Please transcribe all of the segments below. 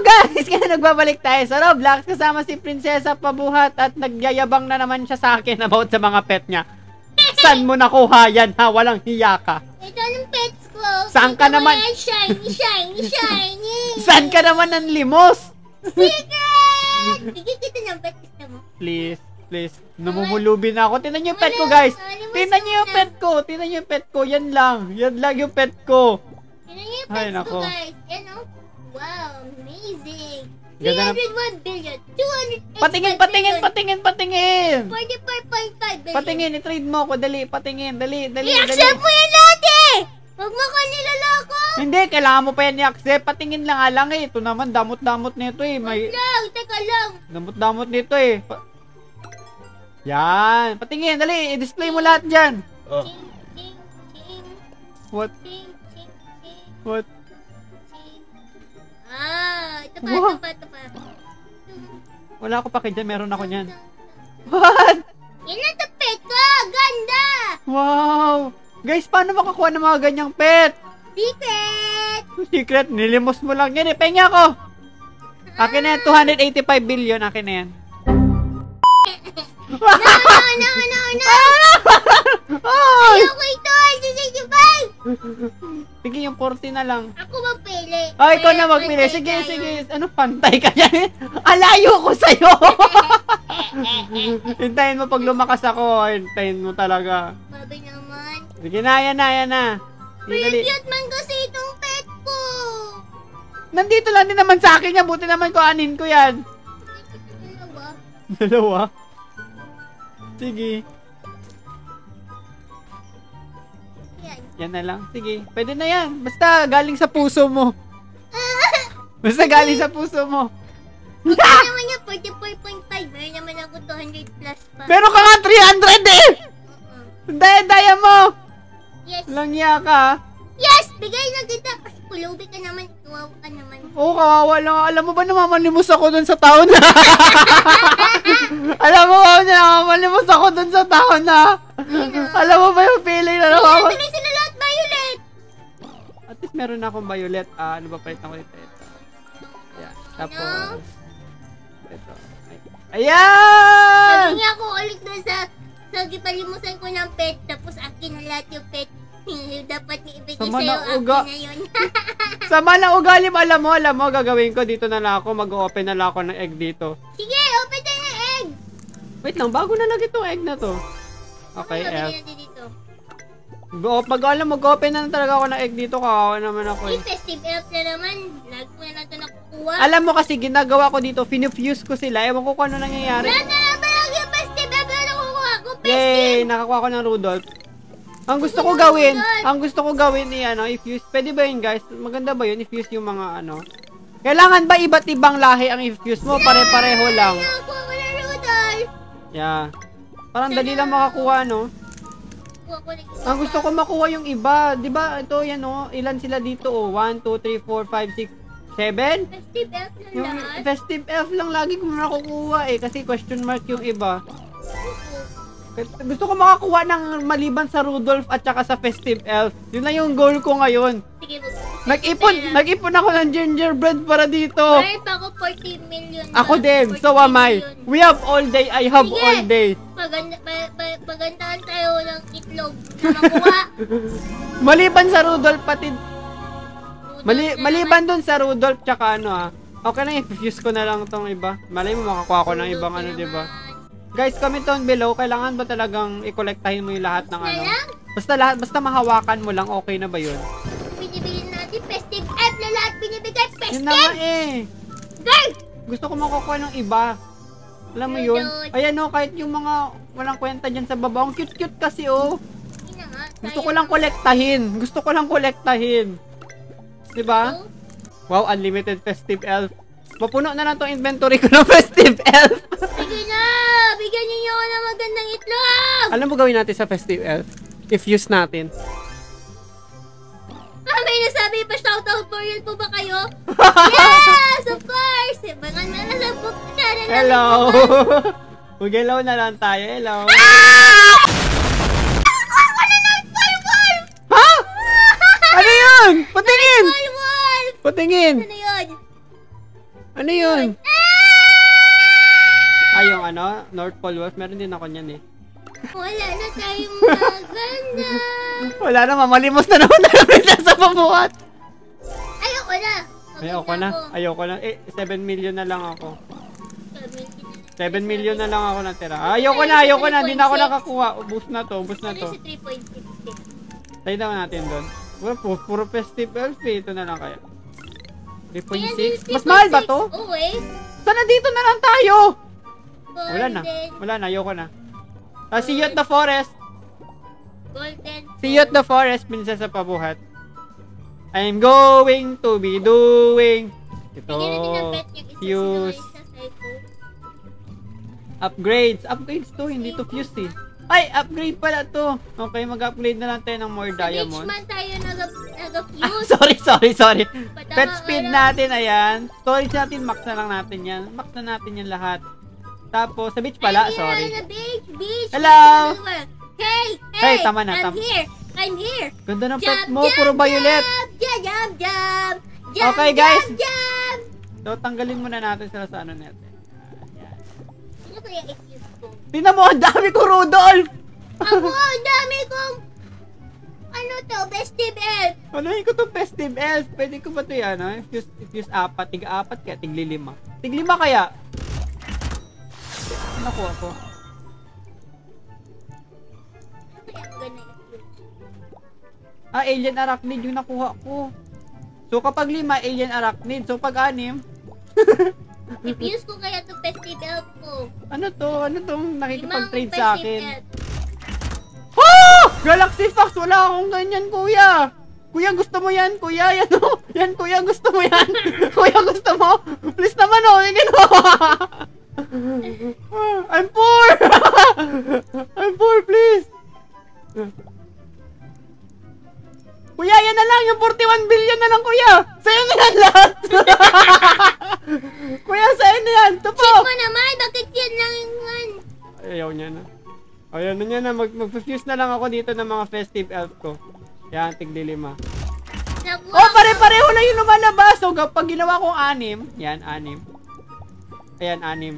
guys! Kaya nagbabalik tayo sa Roblox kasama si Prinsesa Pabuhat at nagyayabang na naman siya sa akin about sa mga pet niya. Saan mo nakuha yan ha? Walang hiya ka. Ito ng pets ko. Saan ka Ito naman? mga Shiny, shiny, shiny. Saan ka naman ng limos? Secret! Bigyan kita ng pet mo. Please, please. Namumulubi na ako. Tingnan niyo yung pet ko, guys. Tingnan niyo yung pet ko. Tingnan niyo yung pet ko. Yan lang. Yan lang yung pet ko. Yan ang yung Ay, pets nako. ko, guys. Yan oh. Wow. Ganda na- 301 billion. 285 Patingin, patingin, patingin, patingin. 44.5 billion. Patingin, i-trade mo ako. Dali, patingin. Dali, dali, dali. I-accept mo yan lahat eh! Huwag mo ka nilalako! Hindi, kailangan mo pa yan i-accept. Patingin lang nga lang eh. Ito naman, damot-damot nito eh. May Lang, teka lang. damot-damot nito eh. Pa- yan. Patingin, dali. I-display mo lahat dyan. Oh. What? What? Ah, ito pa, Wow. ito pa, ito pa. Wala ako pa kay dyan. Meron ako niyan. What? Yan ang tapet ko! Ganda! Wow. Guys, paano makakuha ng mga ganyang pet? Secret! Secret, nilimos mo lang yan eh. Pengi ako. Akin na yan, 285 billion. Akin na yan. No, no, no, no, no! Ay! Ayoko ito! Ay, 65! Sige, yung 40 na lang. Ako magpili. Ay, ikaw na magpili. Sige, tayo. sige. Ano, pantay ka yan? Alayo ko sa'yo. Hintayin mo pag lumakas ako. Hintayin mo talaga. Babi naman. Sige na, yan na, yan na. Cute man kasi itong pet ko. Nandito lang din naman sa akin yan. Buti naman ko anin ko yan. Ba? Dalawa. Sige. Yan. Na lang. Sige. Pwede na yan. Basta galing sa puso mo. Basta galing sa puso mo. Ano naman yan? 44.5. Meron naman ako 200 plus pa. Meron ka nga 300 eh! Daya-daya mo! Yes. Langya ka. Yes! Bigay na kita. Kasi pulubi ka naman. Tuwaw ka naman. Oo, kawawa lang. Alam mo ba namamanlimos ako dun sa taon na? Alam mo ba namamanlimos ako dun sa taon na? Alam mo ba yung feeling na Ayan, meron na akong violet. Ah, ano ba palitan ko dito? Ito. Ayan. Tapos... Ito. Ay- Ayan! Sabi niya ako ulit doon sa sa gipalimusan ko ng pet. Tapos akin na lahat yung pet. Dapat ibigay Sama sa'yo. na Akin uga. na yun. Sama na ugali mo. Alam mo, alam mo, gagawin ko dito na lang ako. Mag-open na lang ako ng egg dito. Sige, open tayo ng egg. Wait lang, bago na lang itong egg na to. Okay, Ano F. Go, pag alam, mag-open na talaga ako ng egg dito. Kawawa naman ako eh. festive elf na naman. Lag ko na ito nakukuha. Alam mo kasi, ginagawa ko dito, finufuse ko sila. Ewan ko kung ano nangyayari. Lahat na lang ba lang yung festive elf na nakukuha ko? Yay! Festive! Nakakuha ko ng Rudolph. Ang gusto ko gawin, ang gusto ko gawin ni ano, i-fuse. Pwede ba yun guys? Maganda ba yun? I-fuse yung mga ano. Kailangan ba iba't ibang lahi ang i-fuse mo? Pare-pareho lang. Nakukuha ko Rudolph. Yeah. Parang dali lang makakuha, no? Ang gusto ko makuha yung iba. 'Di ba Ito, yan, oh. Ilan sila dito, oh? 1, 2, 3, 4, 5, 6, 7? Festive elf na Yung lahat. festive elf lang lagi ko nakukuha eh. Kasi question mark yung iba. Gusto ko makakuha ng maliban sa Rudolph at saka sa festive elf. Yun na yung goal ko ngayon. Sige, Nag-ipon, nag-ipon ako ng gingerbread para dito. Pa ako 40 million. na. Ako din, 40 so am I. million. We have all day, I have Sige. all day. Maganda, pa, pa, ng itlog na makuha. Maliban sa Rudolph pati Mali, na maliban dun sa Rudolph tsaka ano ah. Okay na i-fuse ko na lang tong iba. Malay mo makakuha ko ng naman. ibang ano, 'di ba? naman. Guys, comment down below, kailangan ba talagang i-collectahin mo yung lahat ng ano? Basta lahat, basta mahawakan mo lang, okay na ba 'yun? binibili natin festive elf na lahat binibigay Yun na nga festive. eh. Girl! Gusto ko makukuha ng iba. Alam mo yun? Ayan oh, kahit yung mga walang kwenta dyan sa baba. Ang cute-cute kasi oh. Gusto ko lang kolektahin. Gusto ko lang kolektahin. 'Di ba? Oh, Wow, unlimited festive elf. Mapuno na lang tong inventory ko ng festive elf. Sige na! Bigyan niyo ako ng magandang itlog! Alam mo gawin natin sa festive elf? If-use natin. Real po ba kayo? yes! Of course! Abangan na na sa book namin Hello! Magalaw na lang tayo. Hello! Ah! Wala na! Wolf! Ha? Ano yun? Patingin! Wolf! Wolf! Patingin! Ano yun? Ano yun? Ah, yung ano, North Pole Wolf. Meron din ako niyan eh. Wala na tayong maganda. Wala na, mamalimos na naman namin sa pabuhat. Ayoko na. Ayoko na, ayoko na. Eh, 7 million na lang ako. Sabi, 7 million na lang ako natira. Ayoko na, ayoko na. Hindi na ako nakakuha. Ubus na to, ubus na to. si 3.50? Tayo naman natin doon. Puro, puro, puro festive elf eh. Ito na lang kaya. 3.6? Mas mahal ba to? Oo eh. Sana dito na lang tayo! Wala na. Wala na, ayoko na. Ah, see you at the forest. Golden. See you at the forest, prinsesa pabuhat. I'm going to be doing ito. Fuse. sa. Upgrades. Upgrades to, hindi to fuse eh. Ay, upgrade pala to. Okay, mag-upgrade na lang tayo ng more Sa diamonds. Richmond tayo Ah, nag-fuse. sorry, sorry, sorry. Patama Pet speed natin, ayan. Storage natin, max na lang natin yan. Max na natin yan lahat. Tapos, sa beach pala, here sorry. on the beach, beach. Hello. Hey, hey, Hey, tama na, I'm tama. here. I'm here. Ganda ng pet mo, puro violet. Jump, jump, jump. Jump, Okay, guys. Jump, jump. So, tanggalin muna natin sila sa ano natin. Ayan. Ano kaya i-fuse ko? Tingnan mo, ang dami ko, Rudolph! Ako, ang dami kong... Ano to? Festive elf. Ano ko to festive elf? Pwede ko ba to yan, ha? If use, if use apat, kaya, tigli-lima. Tig-lima kaya? Ano ko? Ano Ah, alien arachnid yung nakuha ko. So, kapag lima, alien arachnid. So, pag anim, I-fuse ko kaya to festive elf ko. ano to? Ano tong nakikipag-trade sa akin? Oh! Galaxy Fox! Wala akong ganyan, kuya! Kuya, gusto mo yan? Kuya, yan o! Yan, kuya, gusto mo yan? kuya, gusto mo? Please naman o! Yan o! I'm poor! I'm poor, please! Kuya, yan na lang! Yung 41 billion na lang, kuya! Sa'yo na yan lahat! kuya, sa'yo na yan! Ito po! Check mo naman, bakit yan lang yung... Ayaw niya na. Ayaw na niya na. Mag mag-fuse na lang ako dito ng mga festive elf ko. Yan, tiglilima. Oh, pare-pareho lang yung lumalabas. So, pag ginawa kong anim, yan, anim. Ayan, anim.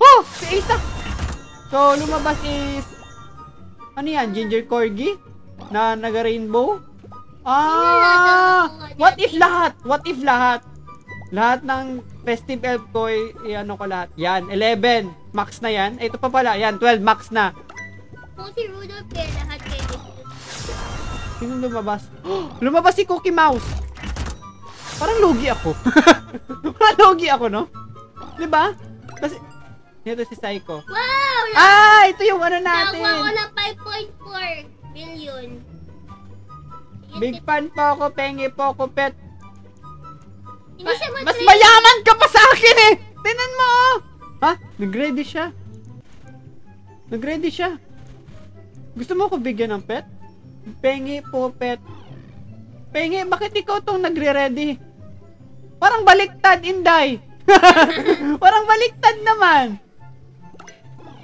Oh! Si Asa! So, lumabas is... Ano yan? Ginger Corgi? Na naga-rainbow? Ah! What if lahat? What if lahat? Lahat ng festive elf ko, i-ano ko lahat. Yan, 11. Max na yan. Ito pa pala. Yan, 12. Max na. Kung si Rudolph kaya lahat i-fuse. Sino lumabas? lumabas si Cookie Mouse. Parang lugi ako. Parang lugi ako, no? 'Di ba? Kasi ito si Psycho. Wow! Ah, ito yung ano natin. Nakuha ko ng 5.4 billion. Yun, Big fan po ako, pengi po ako, pet. Hindi siya Mas mayaman ka pa sa akin eh! Tinan mo! oh! Ha? Nag-ready siya. Nag-ready siya. Gusto mo ko bigyan ng pet? Pengi po, pet. Pengi, bakit ikaw tong nagre-ready? Parang baliktad, Inday. Parang baliktad naman.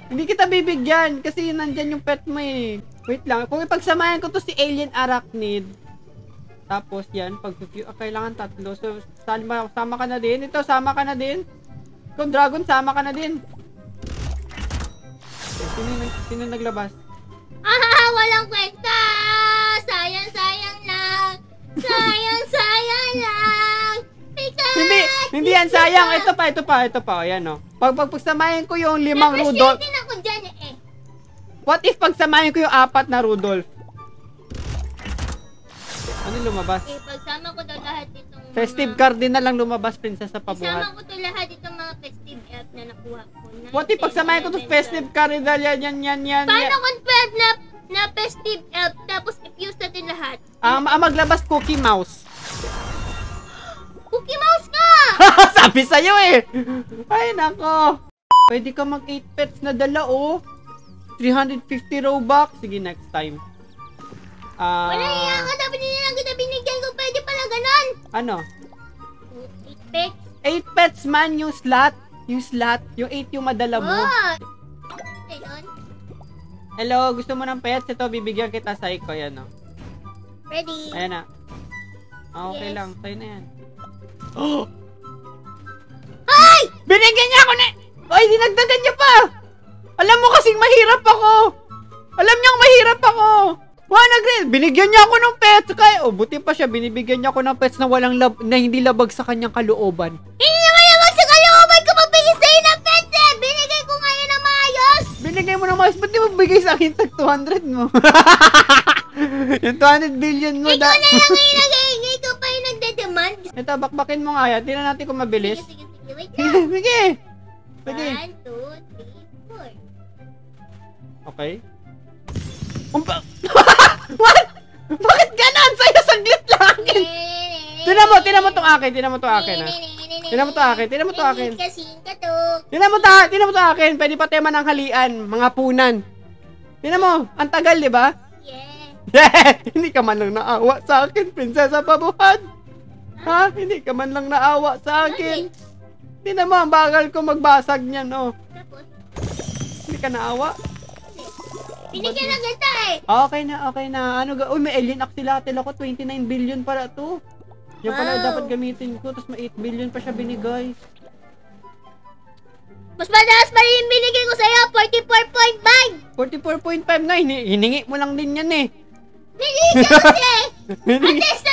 Hindi kita bibigyan kasi nandyan yung pet mo eh. Wait lang, kung ipagsamahan ko to si Alien Arachnid, tapos yan, pag ah, kailangan tatlo. So, sama, sama ka na din. Ito, sama ka na din. Kung Dragon, sama ka na din. Sino, sino naglabas? Ah, walang kwenta! Sayang, sayang lang! Sayang, sayang lang! Pika! Hindi, hindi yan sayang. Ito pa, ito pa, ito pa. Ayan o. Pag pagsamahin ko yung limang Rudolph. din ako dyan eh. What if pagsamahin ko yung apat na Rudolph? Ano lumabas? Eh, pagsama ko daw lahat itong mga... Festive card din na lang lumabas, prinsesa Isama pabuhat. ko to lahat itong mga festive elf na nakuha ko. What if 10, pagsamahin ko to 11, festive card, yan, yan, yan, yan, yan. Paano kung 12 na, na festive elf tapos i-fuse natin lahat? Ah, ma- maglabas Cookie Mouse. Cookie Mouse! Sabi sa'yo eh. Ay, nako. Pwede ka mag 8 pets na dala, oh. 350 Robux. Sige, next time. Ah, Wala iya ka, dapat hindi lang kita binigyan ko. Pwede pala ganon. ano? Pek. 8 pets man yung slot. Yung slot. Yung 8 yung madala mo. What? Ayun. Hello, gusto mo ng pets? Ito, bibigyan kita sa iko. Yan, oh. Ready. Ayan na. Ah, okay Yes. lang. Sa'yo na yan. Oh! Binigyan niya ako na... Ay, dinagdagan niya pa! Alam mo kasing mahirap ako! Alam niyang mahirap ako! Wala nagre... Binigyan niya ako ng pets! Kaya, oh, buti pa siya, binibigyan niya ako ng pets na walang lab... na hindi labag sa kanyang kalooban. Hindi naman naman sa kalooban ko magbigay sa'yo ng pets eh! Binigay ko ngayon na maayos! Binigay mo ng mas, ba't di mo bigay sa akin tag 200 mo? yung 200 billion mo Ikaw na lang ngayon nag-iingay ikaw pa yung nagdedemand. Ito, bakbakin mo nga yan. Tingnan natin kung mabilis. Sige, sige, sige. Sige! One, two, three, four. Okay. Umpa... What? Bakit ganon? Sa'yo saglit lang! Tinan mo, tinan mo tong akin, tinan mo tong akin ha. Tinan mo to akin, tinan mo to akin. Tinan mo ta, tinan mo to akin. Pwede pa tema ng halian, mga punan. Tinan mo, ang tagal, di ba? Yeah. Yeah! Hindi ka man lang naawa sa akin, prinsesa babuhan. Ha? Hindi ka man lang naawa sa akin. Mo, ang bagal ko magbasag niyan, oh. Tapos, Hindi ka naawa. binigyan na kita eh. Okay na, okay na. Ano ga? Uy, may alien axolotl ako. 29 billion para to. Yan pala Wow. dapat gamitin ko. Tapos may 8 billion pa siya binigay. Mas madalas pa rin yung binigay ko sa'yo, 44.5. 44.5 nga. Hini- hiningi mo lang din yan eh. Hindi ka kasi. At least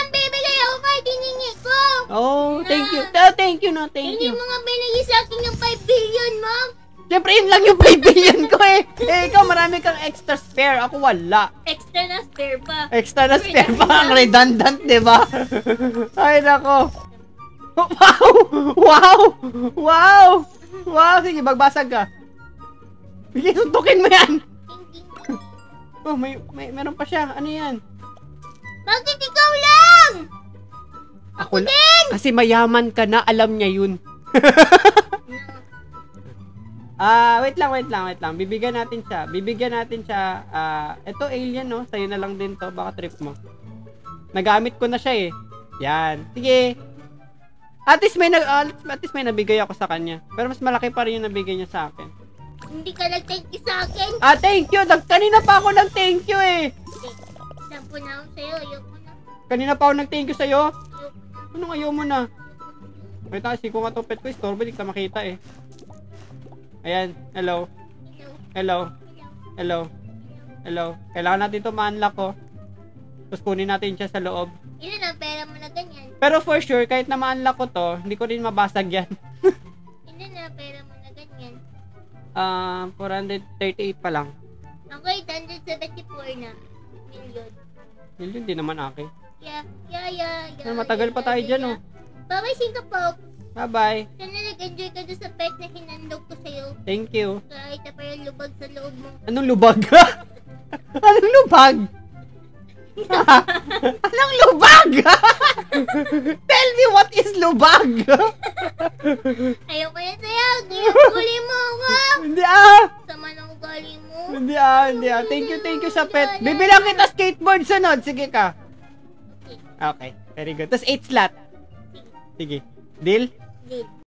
Oh, thank you. Oh, thank you na, thank you. mo nga binigay sa akin yung 5 billion, ma'am. Siyempre, yun lang yung 5 billion ko eh. Eh, ikaw marami kang extra spare. Ako wala. Extra na spare pa. Extra na spare pa ang redundant, di ba? Ay, nako. Wow! Wow! Wow! Wow! Sige, magbasag ka. Sige, suntukin mo yan. Oh, may, may, meron pa siya. Ano yan? Ako lang. Kasi mayaman ka na, alam niya yun. Ah, wait lang, wait lang, wait lang. Bibigyan natin siya. Bibigyan natin siya. Ah, ito alien, no? Sa'yo na lang din to. Baka trip mo. Nagamit ko na siya eh. Yan. Sige. At least may nag ah, at least may nabigay ako sa kanya. Pero mas malaki pa rin yung nabigay niya sa akin. Hindi ka nag-thank you sa akin. Ah, thank you. Nag kanina pa ako nag thank you eh. Sampo na ako sa'yo. Ayoko na. Kanina pa ako nag thank you sa'yo. Anong ayaw mo na? Wait, kasi ko nga to pet ko. Istorbo, di ka makita eh. Ayan. Hello. Hello. Hello. Hello. Kailangan natin ito ma-unlock ko. Tapos kunin natin siya sa loob. Ilan ang pera mo na ganyan? Pero for sure, kahit na ma-unlock ko to, hindi ko rin mabasag yan. Ilan ang pera mo na ganyan? Ah, 438 pa lang. Okay, 174 na. Million. Million din naman akin. Yeah, yeah, yeah, yeah. Ah, matagal pa tayo dyan, oh. Bye-bye, Singapore. Bye-bye. Sana nag-enjoy ka doon sa pet na hinandog ko sa'yo. Thank you. Kahit na pa yung lubag sa loob mo. Anong lubag? Anong lubag? Anong lubag? Tell me what is lubag? Ayoko yan sa'yo. Kaya huli mo ako. hindi ah. Sama ng ugali mo. Hindi ah, hindi ah. Thank you, thank you sa pet. Bibilang kita skateboard sunod. Sige ka. Okay, very good. Tapos 8 slot. Sige. Deal? Deal.